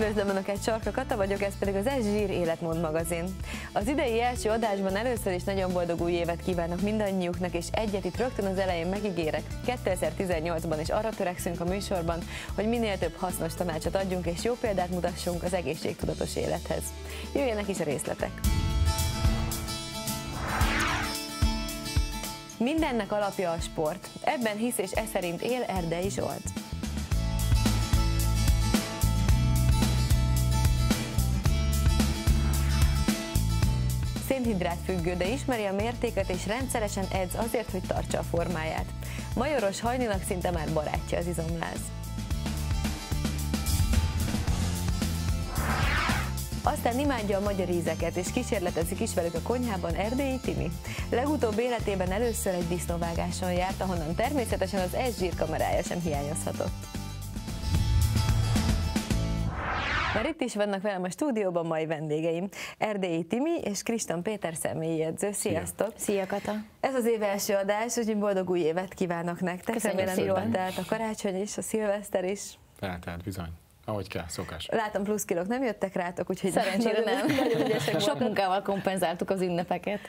Üdvözlöm Önöket, Sarka Kata vagyok, ez pedig az Ez Zsír Életmód magazin. Az idei első adásban először is nagyon boldog új évet kívánok mindannyiuknak, és egyet itt rögtön az elején megígérek. 2018-ban is arra törekszünk a műsorban, hogy minél több hasznos tanácsot adjunk és jó példát mutassunk az egészségtudatos élethez. Jöjjenek is a részletek! Mindennek alapja a sport. Ebben hisz és e szerint él Erdei Zsolt. Szénhidrát függő, de ismeri a mértéket és rendszeresen edz azért, hogy tartsa a formáját. Majoros hajninak szinte már barátja az izomláz. Aztán imádja a magyar ízeket, és kísérletezik is velük a konyhában Erdélyi Timi. Legutóbb életében először egy disznóvágáson járt, ahonnan természetesen az S zsírkamerája sem hiányozhatott. Már itt is vannak velem a stúdióban mai vendégeim. Erdélyi Timi és Kristan Péter személyi edző. Sziasztok! Szia Kata! Ez az év első adás, úgyhogy boldog új évet kívánok nektek. Köszönjük Remélem szépen. jól telt a karácsony is, a szilveszter is. Tehát bizony. Ahogy kell, szokás. Látom, plusz kilók nem jöttek rátok, úgyhogy Szerencsére nem. Ügyesek Sok munkával kompenzáltuk az ünnepeket.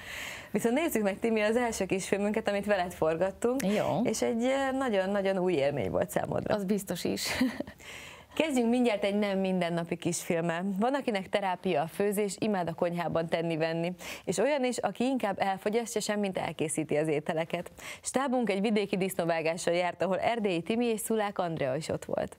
Viszont nézzük meg, Timi, az első kis filmünket, amit veled forgattunk. Jó. És egy eh, nagyon-nagyon új élmény volt számodra. Az biztos is. Kezdjünk mindjárt egy nem mindennapi kisfilmmel. Van, akinek terápia a főzés, imád a konyhában tenni-venni, és olyan is, aki inkább elfogyasztja, semmint elkészíti az ételeket. Stábunk egy vidéki disznóvágással járt, ahol Erdélyi Timi és Szulák Andrea is ott volt.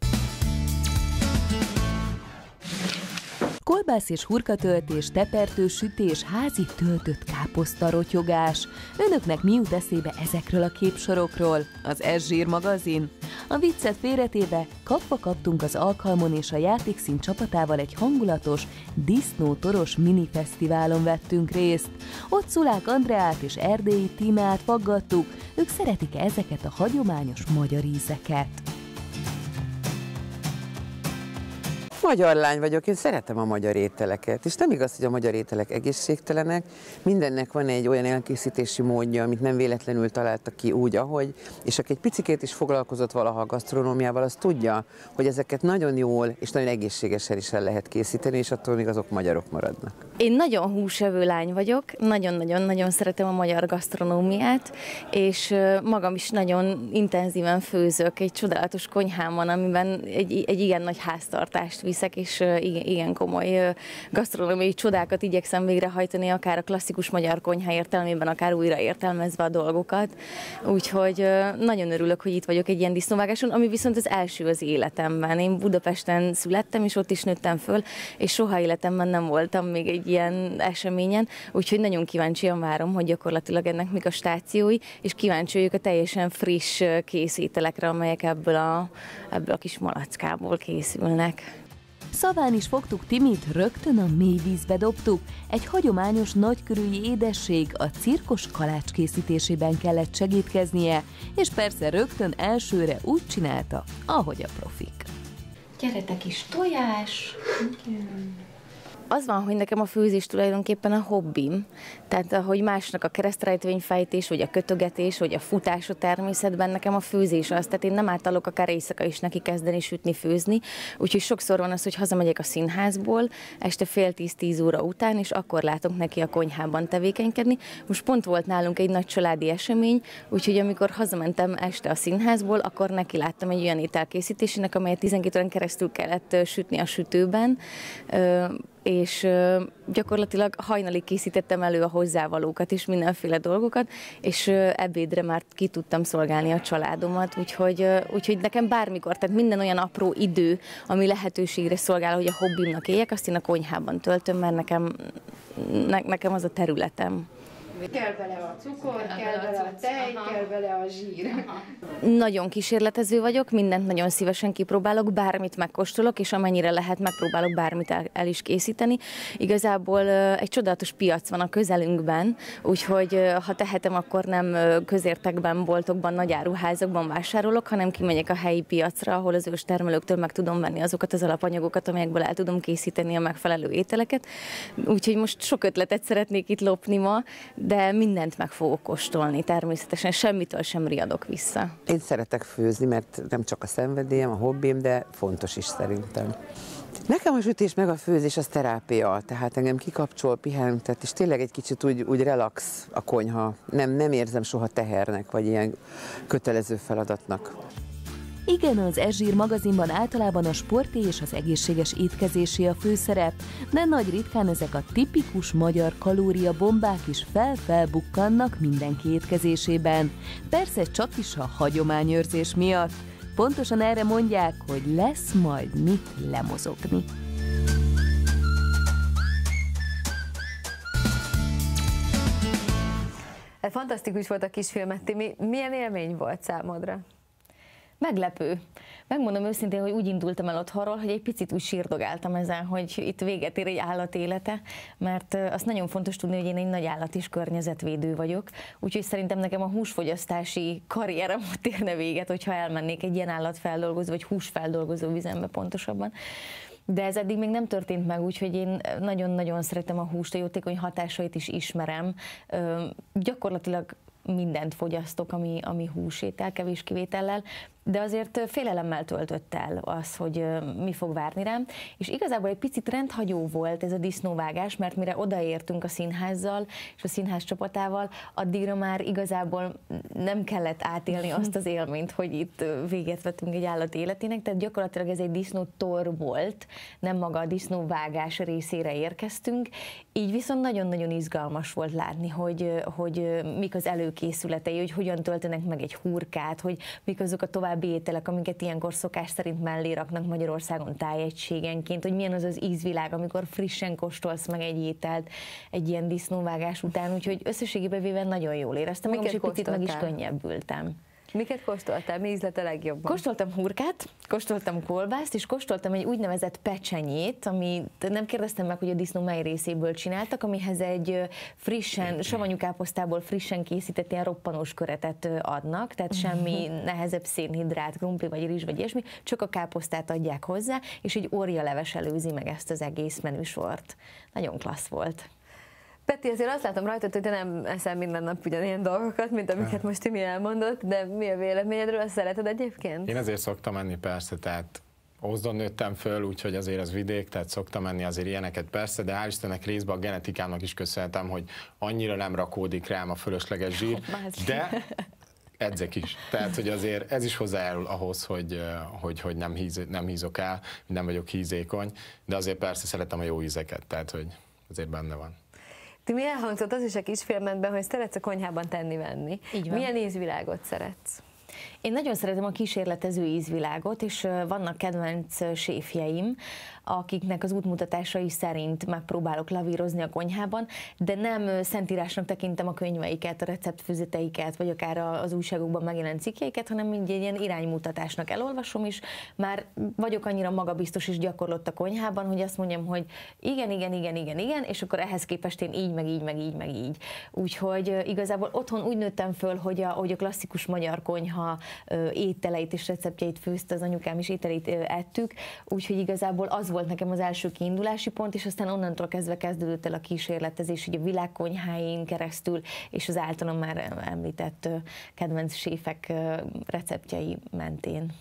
Kolbász és hurkatöltés, tepertő sütés, házi töltött káposzta rotyogás. Önöknek mi jut eszébe ezekről a képsorokról? Az Ez Zsír magazin? A viccet félretéve kapva kaptunk az alkalmon és a játékszín csapatával egy hangulatos, disznótoros minifesztiválon vettünk részt. Ott Szulák Andreát és Erdélyi Tímát faggattuk, ők szeretik ezeket a hagyományos magyar ízeket. Magyar lány vagyok, én szeretem a magyar ételeket, és nem igaz, hogy a magyar ételek egészségtelenek, mindennek van egy olyan elkészítési módja, amit nem véletlenül találtak ki úgy, ahogy, és aki egy picikét is foglalkozott valaha a gasztronómiával, az tudja, hogy ezeket nagyon jól és nagyon egészségesen is el lehet készíteni, és attól még azok magyarok maradnak. Én nagyon húsevő lány vagyok, nagyon-nagyon-nagyon szeretem a magyar gasztronómiát, és magam is nagyon intenzíven főzök egy csodálatos konyhámon, amiben egy, egy igen nagy háztartást viszek, és igen, igen komoly gasztronómiai csodákat igyekszem végrehajtani, akár a klasszikus magyar konyha értelmében, akár újra értelmezve a dolgokat. Úgyhogy nagyon örülök, hogy itt vagyok egy ilyen disznóvágáson, ami viszont az első az életemben. Én Budapesten születtem, és ott is nőttem föl, és soha életemben nem voltam még egy ilyen eseményen, úgyhogy nagyon kíváncsian várom, hogy gyakorlatilag ennek mik a stációi, és kíváncsi vagyok a teljesen friss ö, készételekre, amelyek ebből a, ebből a kis malackából készülnek. Szaván is fogtuk Timit, rögtön a mély vízbe dobtuk. Egy hagyományos nagykörűi édesség a cirkos kalács készítésében kellett segítkeznie, és persze rögtön elsőre úgy csinálta, ahogy a profik. Gyere kis tojás! Az van, hogy nekem a főzés tulajdonképpen a hobbim. Tehát ahogy másnak a keresztrejtvényfejtés, vagy a kötögetés, vagy a futás a természetben, nekem a főzés az. Tehát én nem általok akár éjszaka is neki kezdeni sütni, főzni. Úgyhogy sokszor van az, hogy hazamegyek a színházból, este fél tíz-tíz óra után, és akkor látok neki a konyhában tevékenykedni. Most pont volt nálunk egy nagy családi esemény, úgyhogy amikor hazamentem este a színházból, akkor neki láttam egy olyan ételkészítésének, amelyet 12 órán keresztül kellett sütni a sütőben. És gyakorlatilag hajnalig készítettem elő a hozzávalókat és mindenféle dolgokat, és ebédre már ki tudtam szolgálni a családomat, úgyhogy, úgyhogy nekem bármikor, tehát minden olyan apró idő, ami lehetőségre szolgál, hogy a hobbimnak éljek, azt én a konyhában töltöm, mert nekem, ne, nekem az a területem. Kell bele a cukor, kell bele a tej, kell bele a zsír. Nagyon kísérletező vagyok, mindent nagyon szívesen kipróbálok, bármit megkóstolok, és amennyire lehet, megpróbálok bármit el, el is készíteni. Igazából egy csodálatos piac van a közelünkben, úgyhogy ha tehetem, akkor nem közértekben, boltokban, nagy áruházakban vásárolok, hanem kimegyek a helyi piacra, ahol az ős termelőktől meg tudom venni azokat az alapanyagokat, amelyekből el tudom készíteni a megfelelő ételeket. Úgyhogy most sok ötletet szeretnék itt lopni ma, de mindent meg fogok kóstolni, természetesen semmitől sem riadok vissza. Én szeretek főzni, mert nem csak a szenvedélyem, a hobbim, de fontos is szerintem. Nekem a sütés meg a főzés az terápia, tehát engem kikapcsol, pihentet, és tényleg egy kicsit úgy, úgy relax a konyha. Nem, nem érzem soha tehernek, vagy ilyen kötelező feladatnak. Igen, az Ezsír magazinban általában a sporté és az egészséges étkezésé a főszerep, de nagy ritkán ezek a tipikus magyar kalóriabombák is fel-felbukkannak mindenki étkezésében. Persze csak is a hagyományőrzés miatt. Pontosan erre mondják, hogy lesz majd mit lemozogni. Fantasztikus volt a kisfilmet, Timi. Milyen élmény volt számodra? Meglepő. Megmondom őszintén, hogy úgy indultam el otthonról, hogy egy picit úgy sírdogáltam ezen, hogy itt véget ér egy állat élete, mert azt nagyon fontos tudni, hogy én egy nagy állat is környezetvédő vagyok, úgyhogy szerintem nekem a húsfogyasztási karrierem ott érne véget, hogyha elmennék egy ilyen állatfeldolgozó, vagy húsfeldolgozó üzembe pontosabban de ez eddig még nem történt meg, úgyhogy én nagyon-nagyon szeretem a húst, a jótékony hatásait is ismerem. Gyakorlatilag mindent fogyasztok, ami, ami húsétel, kevés kivétellel, de azért félelemmel töltött el az, hogy mi fog várni rám, és igazából egy picit rendhagyó volt ez a disznóvágás, mert mire odaértünk a színházzal és a színház csapatával, addigra már igazából nem kellett átélni azt az élményt, hogy itt véget vettünk egy állat életének, tehát gyakorlatilag ez egy disznótor volt, nem maga a disznóvágás részére érkeztünk, így viszont nagyon-nagyon izgalmas volt látni, hogy, hogy mik az előkészületei, hogy hogyan töltenek meg egy hurkát, hogy mik azok a tovább további ételek, amiket ilyenkor szokás szerint mellé raknak Magyarországon tájegységenként, hogy milyen az az ízvilág, amikor frissen kóstolsz meg egy ételt egy ilyen disznóvágás után, úgyhogy összességében véve nagyon jól éreztem, Miket és egy picit meg is könnyebbültem. Miket kóstoltál? Mi ízlet a legjobban? Kóstoltam hurkát, kóstoltam kolbászt, és kóstoltam egy úgynevezett pecsenyét, ami nem kérdeztem meg, hogy a disznó mely részéből csináltak, amihez egy frissen, savanyú káposztából frissen készített ilyen roppanós köretet adnak, tehát semmi nehezebb szénhidrát, krumpli vagy rizs vagy ilyesmi, csak a káposztát adják hozzá, és egy ória leves előzi meg ezt az egész menüsort. Nagyon klassz volt. Peti, azért azt látom rajtad, hogy te nem eszel minden nap ugyanilyen dolgokat, mint amiket most Timi elmondott, de mi a véleményedről? Szereted egyébként? Én azért szoktam menni persze, tehát Ózdon nőttem föl, úgyhogy azért az vidék, tehát szoktam menni azért ilyeneket persze, de hál' Istennek részben a genetikámnak is köszönhetem, hogy annyira nem rakódik rám a fölösleges zsír, de edzek is. Tehát, hogy azért ez is hozzájárul ahhoz, hogy, hogy, hogy nem, híz, nem hízok el, nem vagyok hízékony, de azért persze szeretem a jó ízeket, tehát, hogy azért benne van. Ti mi elhangzott az is a kisfilmedben, hogy szeretsz a konyhában tenni-venni. Milyen ízvilágot szeretsz? Én nagyon szeretem a kísérletező ízvilágot, és vannak kedvenc séfjeim, akiknek az útmutatásai szerint megpróbálok lavírozni a konyhában, de nem szentírásnak tekintem a könyveiket, a receptfüzeteiket, vagy akár az újságokban megjelent cikkeiket, hanem mindig egy ilyen iránymutatásnak elolvasom, és már vagyok annyira magabiztos és gyakorlott a konyhában, hogy azt mondjam, hogy igen, igen, igen, igen, igen, és akkor ehhez képest én így, meg így, meg így, meg így. Úgyhogy igazából otthon úgy nőttem föl, hogy a, hogy a klasszikus magyar konyha ételeit és receptjeit főzte az anyukám, és ételeit ettük, úgyhogy igazából az volt nekem az első kiindulási pont, és aztán onnantól kezdve kezdődött el a kísérletezés, hogy a világkonyháin keresztül, és az általam már említett kedvenc séfek receptjei mentén.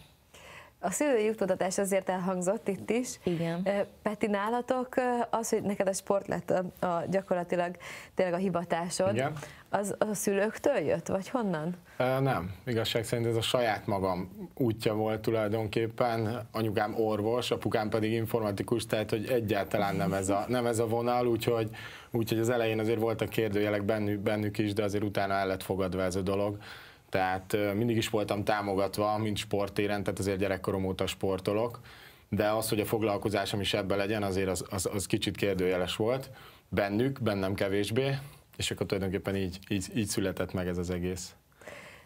A szülői juttatás azért elhangzott itt is. Igen. Peti, nálatok az, hogy neked a sport lett a, a gyakorlatilag tényleg a hivatásod, Igen. Az, az a szülőktől jött, vagy honnan? Nem, igazság szerint ez a saját magam útja volt tulajdonképpen. Anyukám orvos, apukám pedig informatikus, tehát hogy egyáltalán nem ez a, nem ez a vonal, úgyhogy, úgyhogy az elején azért voltak kérdőjelek bennük, bennük is, de azért utána el lett fogadva ez a dolog. Tehát mindig is voltam támogatva, mint sportéren, tehát azért gyerekkorom óta sportolok, de az, hogy a foglalkozásom is ebben legyen, azért az, az, az kicsit kérdőjeles volt. Bennük, bennem kevésbé, és akkor tulajdonképpen így, így, így született meg ez az egész.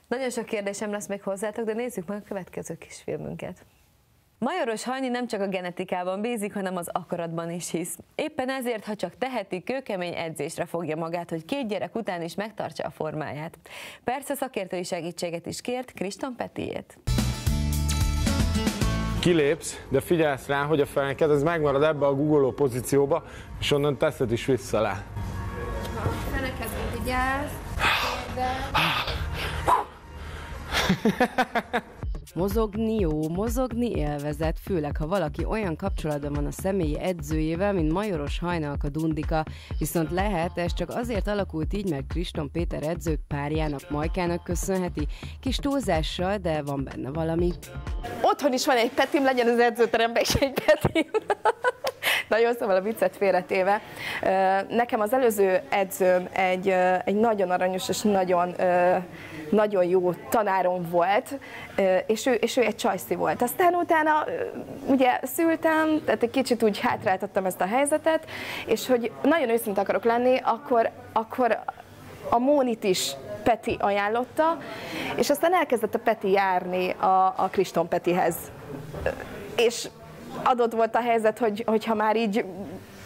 Nagyon sok kérdésem lesz még hozzátok, de nézzük meg a következő kis filmünket. Majoros Hajni nem csak a genetikában bízik, hanem az akaratban is hisz. Éppen ezért, ha csak teheti, kőkemény edzésre fogja magát, hogy két gyerek után is megtartsa a formáját. Persze szakértői segítséget is kért Kriston Petiét. Kilépsz, de figyelsz rá, hogy a feneket ez megmarad ebbe a googoló pozícióba, és onnan teszed is vissza le. Vigyázz. Mozogni jó, mozogni élvezet, főleg ha valaki olyan kapcsolatban van a személyi edzőjével, mint Majoros Hajnalka Dundika, viszont lehet, ez csak azért alakult így, mert Kriston Péter edzők párjának Majkának köszönheti, kis túlzással, de van benne valami. Otthon is van egy Petim, legyen az edzőteremben is egy Petim. Nagyon szóval a viccet félretéve. Nekem az előző edzőm egy, egy nagyon aranyos és nagyon, nagyon jó tanárom volt, és ő, és ő egy csajszi volt. Aztán utána ugye szültem, tehát egy kicsit úgy hátráltattam ezt a helyzetet, és hogy nagyon őszinte akarok lenni, akkor, akkor a Mónit is Peti ajánlotta, és aztán elkezdett a Peti járni a, a Kriston Petihez. És adott volt a helyzet, hogy, hogyha már így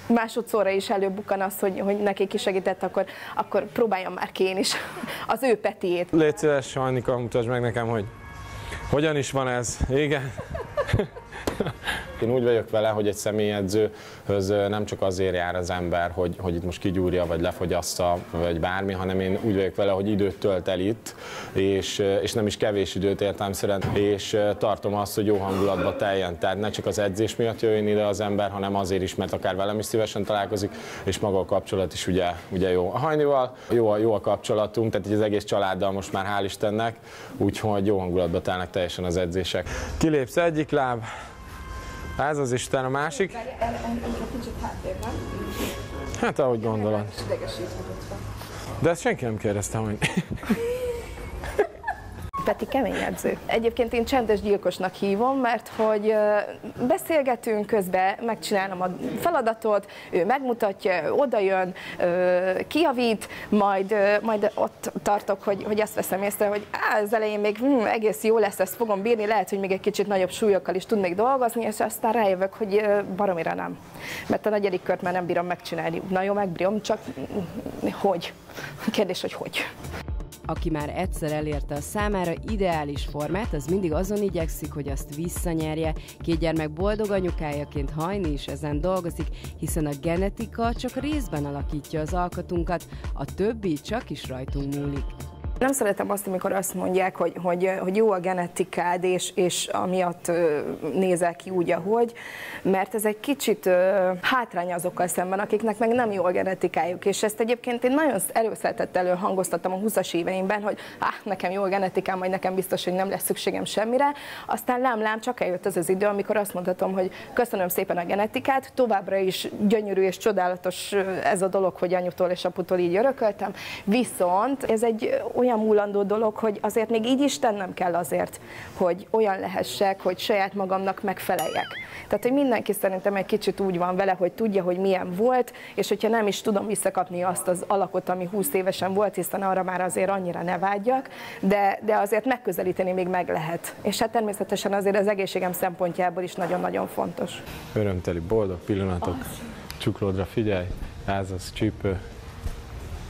másodszorra is előbukkan az, hogy, hogy nekik is segített, akkor, akkor próbáljam már ki én is az ő Petiét. Légy szíves, Sajnika, mutasd meg nekem, hogy hogyan is van ez. Igen. Én úgy vagyok vele, hogy egy személyedzőhöz nem csak azért jár az ember, hogy, hogy itt most kigyúrja, vagy lefogyassza, vagy bármi, hanem én úgy vagyok vele, hogy időt tölt el itt, és, és nem is kevés időt értem szeret, és tartom azt, hogy jó hangulatba teljen. Tehát ne csak az edzés miatt jöjjön ide az ember, hanem azért is, mert akár velem is szívesen találkozik, és maga a kapcsolat is ugye, ugye jó. A hajnival jó jó a kapcsolatunk, tehát az egész családdal most már hál' Istennek, úgyhogy jó hangulatba telnek teljesen az edzések. Kilépsz egyik láb, ez az Isten, a másik? Hát ahogy gondolod. De ezt senki nem kérdezte, hogy... Peti kemény edző. Egyébként én csendes gyilkosnak hívom, mert hogy beszélgetünk közben, megcsinálom a feladatot, ő megmutatja, ő odajön, kiavít, majd, majd ott tartok, hogy, hogy azt veszem észre, hogy á, az elején még hm, egész jó lesz, ezt fogom bírni, lehet, hogy még egy kicsit nagyobb súlyokkal is tudnék dolgozni, és aztán rájövök, hogy baromira nem. Mert a negyedik kört már nem bírom megcsinálni. Na jó, megbírom, csak hogy? Kérdés, hogy hogy. Aki már egyszer elérte a számára ideális formát, az mindig azon igyekszik, hogy azt visszanyerje. Két gyermek boldog anyukájaként hajni is ezen dolgozik, hiszen a genetika csak részben alakítja az alkatunkat, a többi csak is rajtunk múlik. Nem szeretem azt, amikor azt mondják, hogy, hogy, hogy jó a genetikád, és, és amiatt nézel ki úgy, ahogy, mert ez egy kicsit hátrány azokkal szemben, akiknek meg nem jó a genetikájuk. És ezt egyébként én nagyon előszeretettel hangoztattam a 20-as éveimben, hogy ah, nekem jó a genetikám, majd nekem biztos, hogy nem lesz szükségem semmire. Aztán lám-lám csak eljött az az idő, amikor azt mondhatom, hogy köszönöm szépen a genetikát, továbbra is gyönyörű és csodálatos ez a dolog, hogy anyutól és aputól így örököltem. Viszont ez egy olyan olyan múlandó dolog, hogy azért még így is tennem kell azért, hogy olyan lehessek, hogy saját magamnak megfeleljek. Tehát, hogy mindenki szerintem egy kicsit úgy van vele, hogy tudja, hogy milyen volt, és hogyha nem is tudom visszakapni azt az alakot, ami 20 évesen volt, hiszen arra már azért annyira ne vágyjak, de, de azért megközelíteni még meg lehet. És hát természetesen azért az egészségem szempontjából is nagyon-nagyon fontos. Örömteli, boldog pillanatok. Az. Csuklódra figyelj, házas csípő,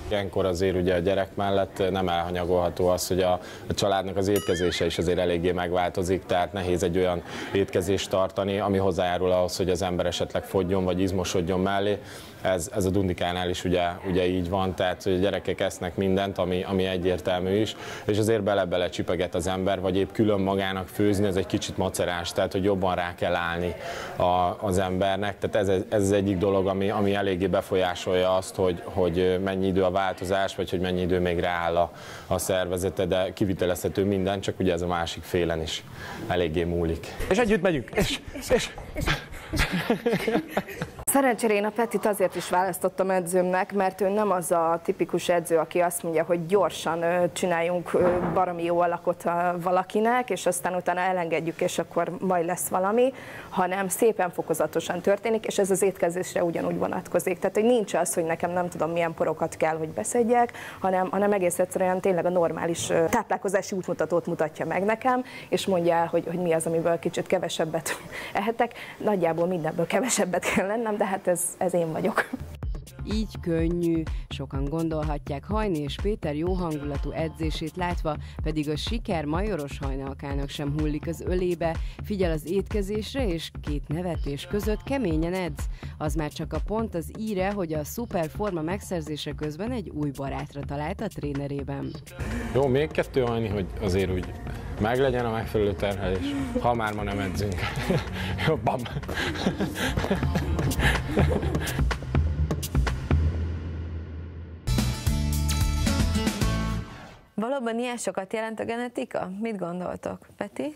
Ilyenkor azért ugye a gyerek mellett nem elhanyagolható az, hogy a, a családnak az étkezése is azért eléggé megváltozik, tehát nehéz egy olyan étkezést tartani, ami hozzájárul ahhoz, hogy az ember esetleg fogjon vagy izmosodjon mellé ez, ez a Dundikánál is ugye, ugye így van, tehát hogy a gyerekek esznek mindent, ami, ami egyértelmű is, és azért bele-bele csipeget az ember, vagy épp külön magának főzni, ez egy kicsit macerás, tehát hogy jobban rá kell állni a, az embernek, tehát ez, ez az egyik dolog, ami, ami eléggé befolyásolja azt, hogy, hogy mennyi idő a változás, vagy hogy mennyi idő még rááll a, a szervezete, de kivitelezhető minden, csak ugye ez a másik félen is eléggé múlik. És együtt megyünk, és, és, és, és. Szerencsére én a Petit azért is választottam edzőmnek, mert ő nem az a tipikus edző, aki azt mondja, hogy gyorsan csináljunk baromi jó alakot valakinek, és aztán utána elengedjük, és akkor majd lesz valami, hanem szépen fokozatosan történik, és ez az étkezésre ugyanúgy vonatkozik. Tehát, hogy nincs az, hogy nekem nem tudom milyen porokat kell, hogy beszedjek, hanem, hanem egész egyszerűen tényleg a normális táplálkozási útmutatót mutatja meg nekem, és mondja hogy, hogy mi az, amiből kicsit kevesebbet ehetek. Nagyjából mindenből kevesebbet kell lennem, de hát ez, ez én vagyok. Így könnyű, sokan gondolhatják Hajni és Péter jó hangulatú edzését látva, pedig a siker majoros hajnalkának sem hullik az ölébe, figyel az étkezésre és két nevetés között keményen edz. Az már csak a pont az íre, hogy a szuperforma megszerzése közben egy új barátra talált a trénerében. Jó, még kettő Hajni, hogy azért úgy meglegyen a megfelelő terhelés, ha már ma nem edzünk. Jobban. Valóban ilyen sokat jelent a genetika? Mit gondoltok, Peti?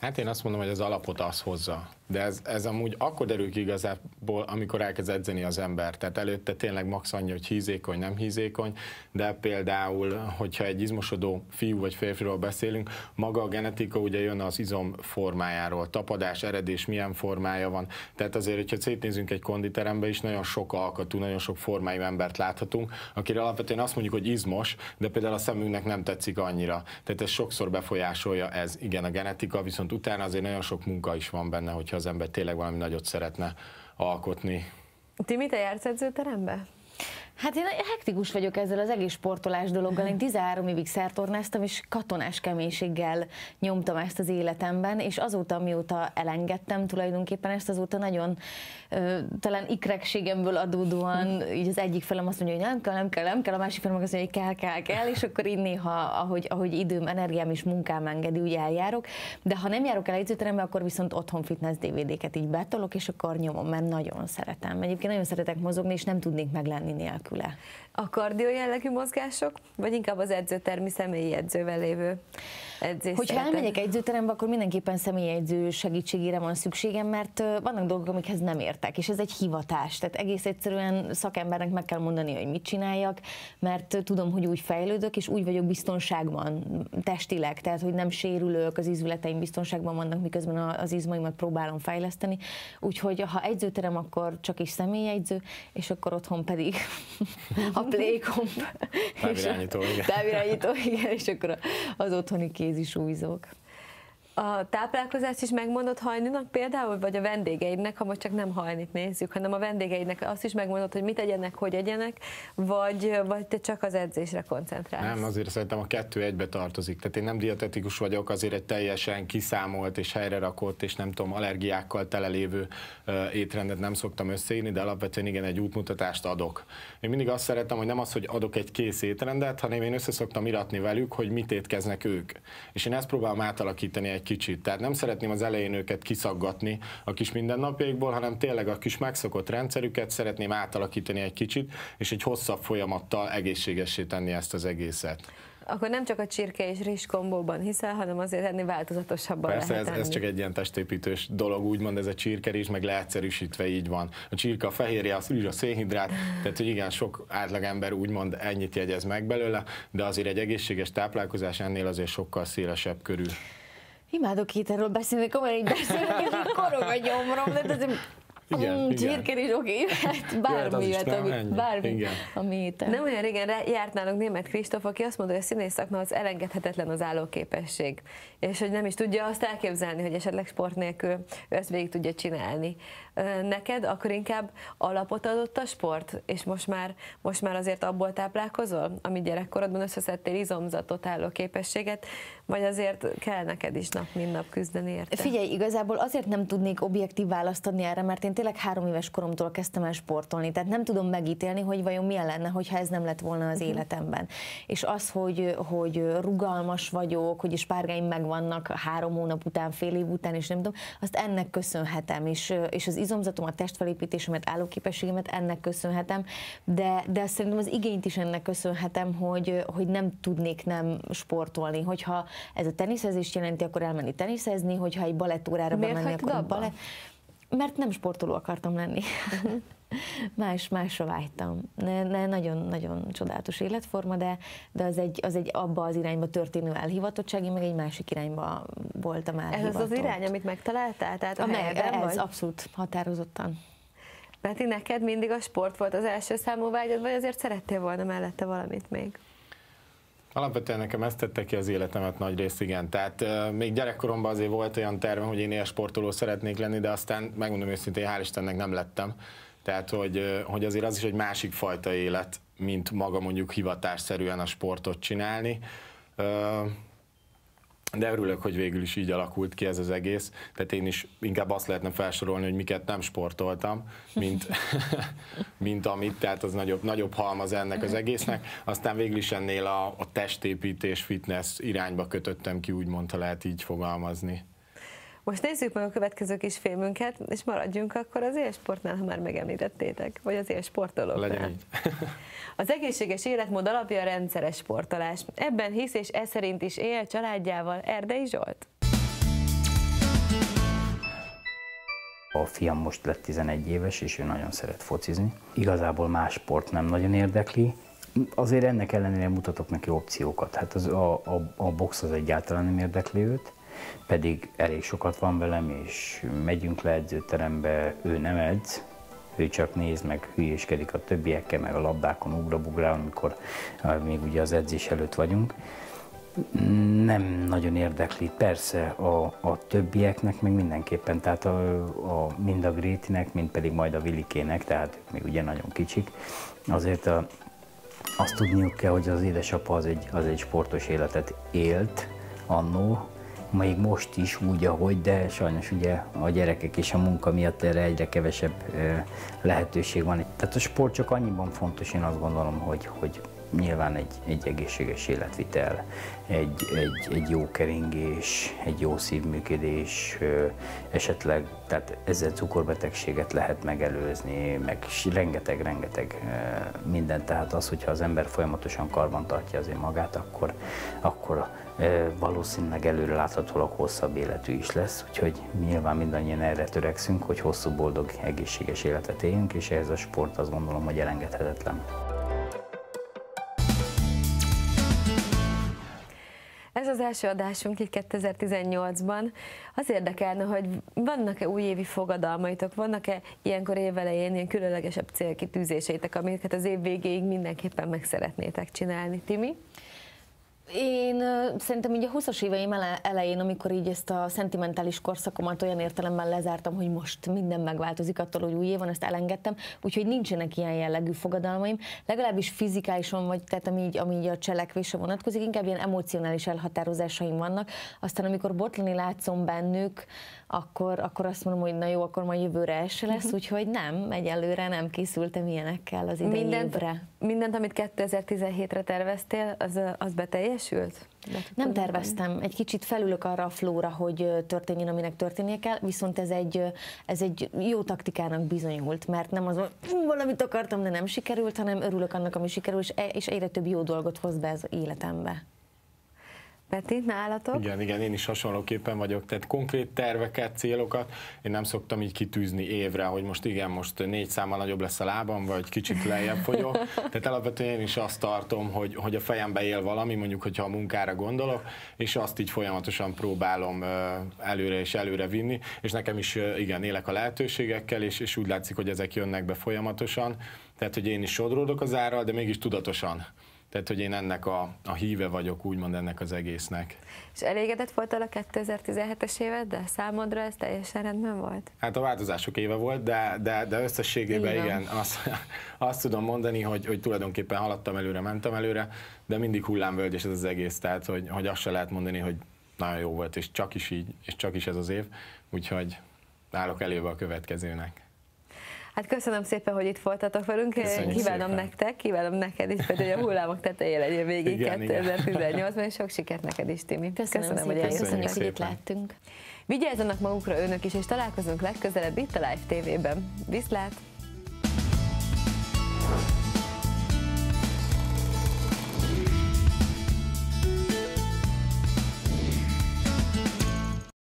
Hát én azt mondom, hogy az alapot az hozza. De ez, ez amúgy akkor derül ki igazából, amikor elkezd edzeni az ember. Tehát előtte tényleg max annyi, hogy hízékony, nem hízékony, de például, hogyha egy izmosodó fiú vagy férfiról beszélünk, maga a genetika ugye jön az izom formájáról, tapadás, eredés, milyen formája van. Tehát azért, hogyha szétnézünk egy konditerembe is, nagyon sok alkatú, nagyon sok formájú embert láthatunk, akire alapvetően azt mondjuk, hogy izmos, de például a szemünknek nem tetszik annyira. Tehát ez sokszor befolyásolja ez, igen, a genetika, viszont utána azért nagyon sok munka is van benne, hogyha az ember tényleg valami nagyot szeretne alkotni. Timi, te jársz edzőterembe? Hát én hektikus vagyok ezzel az egész sportolás dologgal. Én 13 évig szertornáztam, és katonás keménységgel nyomtam ezt az életemben, és azóta, mióta elengedtem tulajdonképpen ezt, azóta nagyon ö, talán ikrekségemből adódóan, így az egyik felem azt mondja, hogy nem kell, nem kell, nem kell, a másik felem azt mondja, hogy kell, kell, kell, és akkor így néha, ahogy, ahogy időm, energiám és munkám engedi, úgy eljárok. De ha nem járok el edzőterembe, akkor viszont otthon fitness DVD-ket így betolok, és akkor nyomom, mert nagyon szeretem. Egyébként nagyon szeretek mozogni, és nem tudnék meglenni nélkül película. A kardió jellegű mozgások, vagy inkább az edzőtermi személyi edzővel lévő edzés? Hogyha elmegyek edzőterembe, akkor mindenképpen személyi edző segítségére van szükségem, mert vannak dolgok, amikhez nem értek, és ez egy hivatás. Tehát egész egyszerűen szakembernek meg kell mondani, hogy mit csináljak, mert tudom, hogy úgy fejlődök, és úgy vagyok biztonságban testileg, tehát hogy nem sérülök, az izületeim biztonságban vannak, miközben az izmaimat próbálom fejleszteni. Úgyhogy ha edzőterem, akkor csak is személyegyző, és akkor otthon pedig a playkomp. Távirányító, igen. Távirányító, igen, és akkor az otthoni kézisújzók. A táplálkozást is megmondod hajninak például, vagy a vendégeidnek, ha most csak nem hajnit nézzük, hanem a vendégeidnek azt is megmondod, hogy mit egyenek, hogy egyenek, vagy, vagy te csak az edzésre koncentrálsz? Nem, azért szerintem a kettő egybe tartozik. Tehát én nem dietetikus vagyok, azért egy teljesen kiszámolt és helyre rakott, és nem tudom, allergiákkal telelévő étrendet nem szoktam összeírni, de alapvetően igen, egy útmutatást adok. Én mindig azt szeretem, hogy nem az, hogy adok egy kész étrendet, hanem én össze szoktam iratni velük, hogy mit étkeznek ők. És én ezt próbálom átalakítani egy kicsit. Tehát nem szeretném az elején őket kiszaggatni a kis mindennapjaikból, hanem tényleg a kis megszokott rendszerüket szeretném átalakítani egy kicsit, és egy hosszabb folyamattal egészségessé tenni ezt az egészet akkor nem csak a csirke és rizs kombóban hiszel, hanem azért ennél változatosabban Persze, lehet ez, ez, csak egy ilyen testépítős dolog, úgymond ez a csirke rizs, meg leegyszerűsítve így van. A csirke a fehérje, a rizs a szénhidrát, tehát hogy igen, sok átlagember úgymond ennyit jegyez meg belőle, de azért egy egészséges táplálkozás ennél azért sokkal szélesebb körül. Imádok itt erről beszélni, komolyan így beszélek, és így korog a gyomrom, de ez igen, mm, igen. is oké, hát bármi, hát, ami, bármi, igen. ami Nem olyan régen járt nálunk német Kristóf, aki azt mondta, hogy a színész szakma az elengedhetetlen az állóképesség, és hogy nem is tudja azt elképzelni, hogy esetleg sport nélkül ő ezt végig tudja csinálni. Neked akkor inkább alapot adott a sport, és most már, most már azért abból táplálkozol, amit gyerekkorodban összeszedtél izomzatot, állóképességet, vagy azért kell neked is nap, mint nap küzdeni érte? Figyelj, igazából azért nem tudnék objektív választ adni erre, mert én tényleg három éves koromtól kezdtem el sportolni, tehát nem tudom megítélni, hogy vajon milyen lenne, hogyha ez nem lett volna az uh-huh. életemben. És az, hogy, hogy rugalmas vagyok, hogy a spárgáim megvannak három hónap után, fél év után, és nem tudom, azt ennek köszönhetem, és, és az izomzatom, a testfelépítésemet, állóképességemet ennek köszönhetem, de, de szerintem az igényt is ennek köszönhetem, hogy, hogy nem tudnék nem sportolni. Hogyha ez a teniszezést jelenti, akkor elmenni teniszezni, hogyha egy balettórára bemenni, akkor balett mert nem sportoló akartam lenni. más, másra vágytam. Nagyon-nagyon csodálatos életforma, de, de az, egy, az egy abba az irányba történő elhivatottság, én meg egy másik irányba voltam elhivatott. Ez az az irány, amit megtaláltál? Tehát a, a helyben ez vagy? abszolút határozottan. Peti, neked mindig a sport volt az első számú vágyad, vagy azért szerettél volna mellette valamit még? Alapvetően nekem ezt tette ki az életemet nagy rész, igen. Tehát uh, még gyerekkoromban azért volt olyan tervem, hogy én sportoló szeretnék lenni, de aztán megmondom őszintén, hál' Istennek nem lettem. Tehát, hogy, hogy azért az is egy másik fajta élet, mint maga mondjuk hivatásszerűen a sportot csinálni. Uh, de örülök, hogy végül is így alakult ki ez az egész. Tehát én is inkább azt lehetne felsorolni, hogy miket nem sportoltam, mint, mint amit, tehát az nagyobb, nagyobb halmaz ennek az egésznek. Aztán végül is ennél a, a testépítés, fitness irányba kötöttem ki, úgymond, ha lehet így fogalmazni. Most nézzük meg a következő kis filmünket, és maradjunk akkor az élsportnál, ha már megemlítettétek, vagy az élsportolóknál. Legyen így. Az egészséges életmód alapja a rendszeres sportolás. Ebben hisz és ez szerint is él családjával Erdei Zsolt. A fiam most lett 11 éves, és ő nagyon szeret focizni. Igazából más sport nem nagyon érdekli, azért ennek ellenére mutatok neki opciókat. Hát az, a, a, a box az egyáltalán nem érdekli őt, pedig elég sokat van velem, és megyünk le edzőterembe, ő nem edz, ő csak néz meg, hülyéskedik a többiekkel, meg a labdákon ugrabugrál, amikor még ugye az edzés előtt vagyunk. Nem nagyon érdekli, persze a, a többieknek meg mindenképpen, tehát a, a, mind a Grétinek, mind pedig majd a Vilikének, tehát ők még ugye nagyon kicsik. Azért a, azt tudniuk kell, hogy az édesapa az egy, az egy sportos életet élt annó, még most is úgy, ahogy, de sajnos ugye a gyerekek és a munka miatt erre egyre kevesebb lehetőség van. Tehát a sport csak annyiban fontos, én azt gondolom, hogy, hogy nyilván egy, egy egészséges életvitel, egy, egy, egy jó keringés, egy jó szívműködés, esetleg, tehát ezzel cukorbetegséget lehet megelőzni, meg rengeteg-rengeteg minden. Tehát az, hogyha az ember folyamatosan karban tartja azért magát, akkor, akkor valószínűleg előre láthatólag hosszabb életű is lesz, úgyhogy nyilván mindannyian erre törekszünk, hogy hosszú, boldog, egészséges életet éljünk, és ehhez a sport azt gondolom, hogy elengedhetetlen. Az első adásunk így 2018-ban. Az érdekelne, hogy vannak-e újévi fogadalmaitok, vannak-e ilyenkor évelején ilyen különlegesebb célkitűzéseitek, amiket az év végéig mindenképpen meg szeretnétek csinálni. Timi? Én szerintem így a 20-as éveim elején, amikor így ezt a szentimentális korszakomat olyan értelemben lezártam, hogy most minden megváltozik attól, hogy új év van, ezt elengedtem, úgyhogy nincsenek ilyen jellegű fogadalmaim, legalábbis fizikálisan vagy, tehát ami így, ami így a cselekvésre vonatkozik, inkább ilyen emocionális elhatározásaim vannak. Aztán amikor botlani látszom bennük, akkor, akkor azt mondom, hogy na jó, akkor majd jövőre se lesz, uh-huh. úgyhogy nem, egyelőre nem készültem ilyenekkel az idei mindent, évre. Mindent, amit 2017-re terveztél, az, az beteljesült? Nem terveztem. Egy kicsit felülök arra a flóra, hogy történjen, aminek történnie kell, viszont ez egy, ez egy jó taktikának bizonyult, mert nem az, hogy valamit akartam, de nem sikerült, hanem örülök annak, ami sikerül, és, e, és egyre több jó dolgot hoz be az életembe. Peti, nálatok? Igen, igen, én is hasonlóképpen vagyok, tehát konkrét terveket, célokat, én nem szoktam így kitűzni évre, hogy most igen, most négy számmal nagyobb lesz a lábam, vagy kicsit lejjebb fogyok. Tehát alapvetően én is azt tartom, hogy, hogy a fejembe él valami, mondjuk, hogyha a munkára gondolok, és azt így folyamatosan próbálom előre és előre vinni, és nekem is igen, élek a lehetőségekkel, és, és úgy látszik, hogy ezek jönnek be folyamatosan, tehát, hogy én is sodródok az árral, de mégis tudatosan. Tehát, hogy én ennek a, a híve vagyok, úgymond ennek az egésznek. És elégedett voltál a 2017-es évet, de számodra ez teljesen rendben volt? Hát a változások éve volt, de, de, de összességében igen, igen azt, azt tudom mondani, hogy, hogy tulajdonképpen haladtam előre, mentem előre, de mindig hullámvölgyes ez az egész, tehát hogy, hogy azt se lehet mondani, hogy nagyon jó volt, és csak is így, és csak is ez az év, úgyhogy állok elébe a következőnek. Hát köszönöm szépen, hogy itt voltatok velünk. Köszönjük kívánom szépen. nektek, kívánom neked is, hogy a hullámok tetején legyen végig 2018-ban, és sok sikert neked is, Timi. Köszönöm, köszönöm szépen, hogy eljöttetek, hogy itt láttunk. Vigyázzanak magukra önök is, és találkozunk legközelebb itt a Live TV-ben. Viszlát!